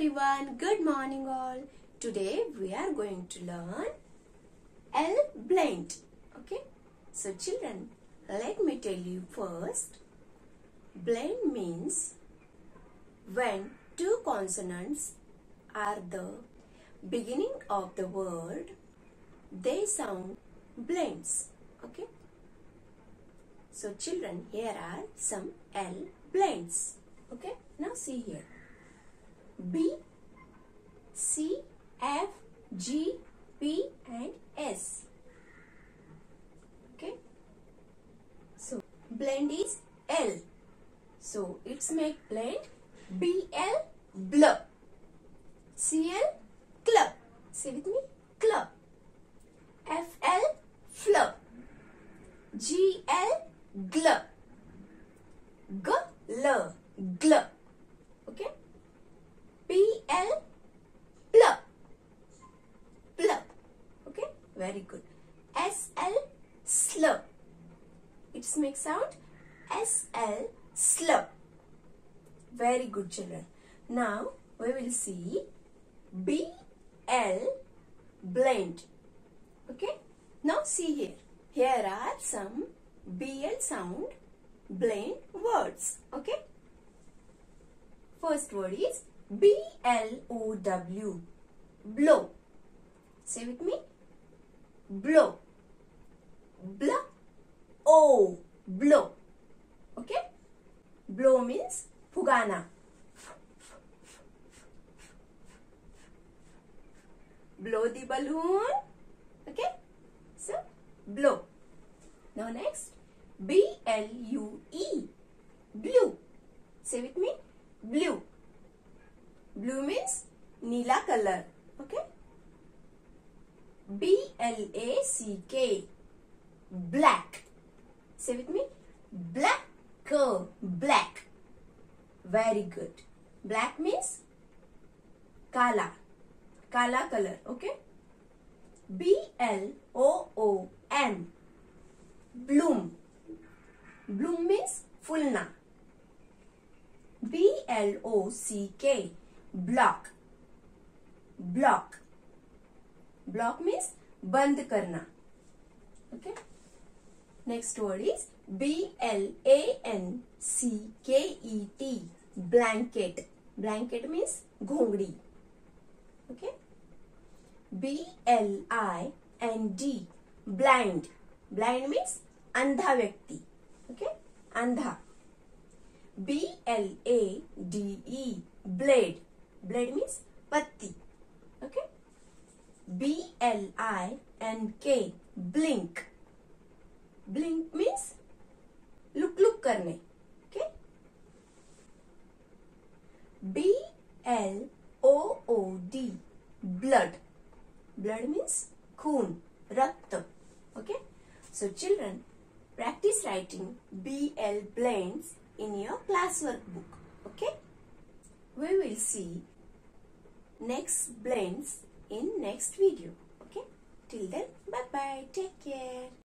everyone, good morning all. Today we are going to learn L blend. Okay, so children, let me tell you first. Blend means when two consonants are the beginning of the word, they sound blends. Okay, so children, here are some L blends. Okay, now see here. B, C, F, G, P and S. Okay. So blend is L. So it's make blend BL blur. CL club. Say with me club. FL flub. GL glub. Glub. Glub. Okay. PL plug. Plug. Okay. Very good. SL slur. It's make sound SL slur. Very good children. Now we will see BL blend. Okay. Now see here. Here are some BL sound blend words. Okay. First word is B L O W. Blow. Say with me. Blow. Blow. O. Blow. Okay. Blow means fugana. Blow the balloon. Okay. So blow. Now next. B L U E. Blue. Say with me. Blue. Blue means Neela colour okay B L A C K black say with me black black very good black means काला काला colour okay B L O O M bloom bloom means फुलना B L O C K block. Block. Block means बंद करना। Okay next word is B L A N C K E T blanket blanket means घोंगड़ी। Okay B L I N D blind blind means अंधा व्यक्ति। Okay okay? अंधा। B L A D E blade blood means पत्ती okay B L I N K blink blink means look look करने okay B L O O D blood blood means खून रक्त okay so children practice writing B L blends in your class work book okay okay? We will see next blends in next video. Okay. Till then, bye bye. Take care.